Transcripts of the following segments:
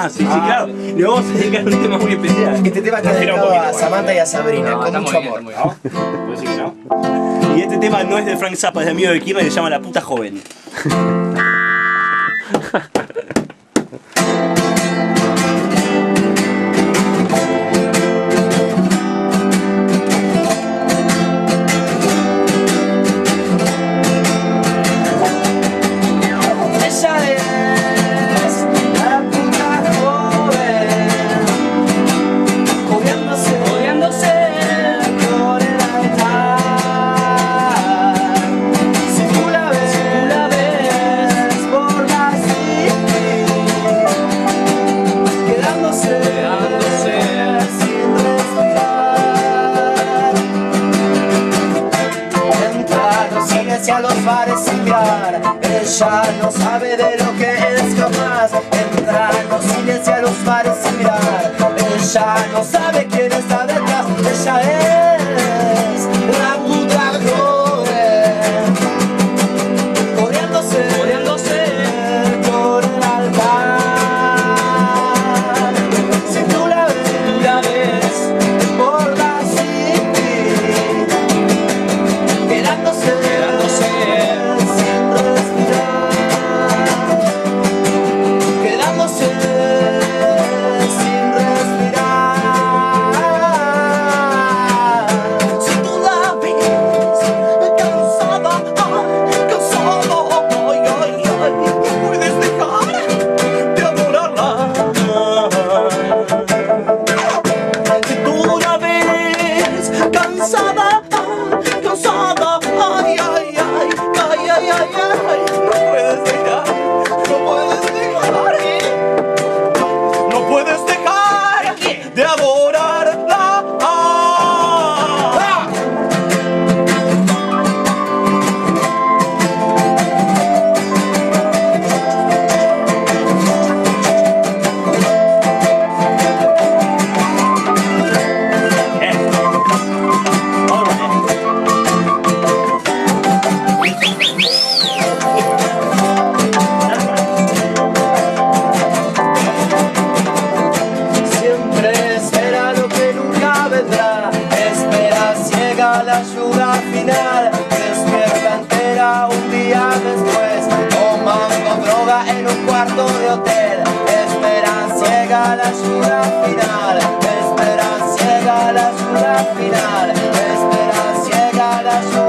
Ah, sí, sí, claro. Le vamos a dedicar un tema muy especial. Este tema está dedicado poquito, a. Samantha y a Sabrina, No, con mucho bien, amor. ¿No? ¿Puedo decir que no? Y este tema no es de Frank Zappa, es de amigo de Kirma y se llama La puta joven. a los bares mirar. Ella no sabe de lo que es capaz Entrar los cines y a los bares mirar. Ella no sabe quién está detrás. Ella es la puta joven. Corriéndose por el altar. Si tú la ves, tú la ves. por la city. Quedándose Espera ciega la ayuda final. Despierta entera un día después. Tomando droga en un cuarto de hotel. Espera ciega la ayuda final. Espera ciega la ayuda final. Espera ciega la ayuda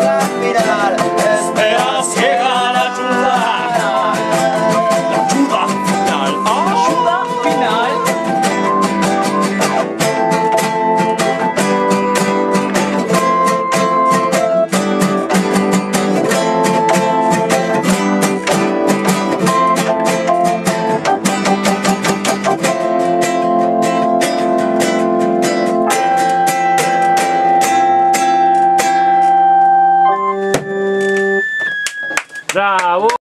브라보.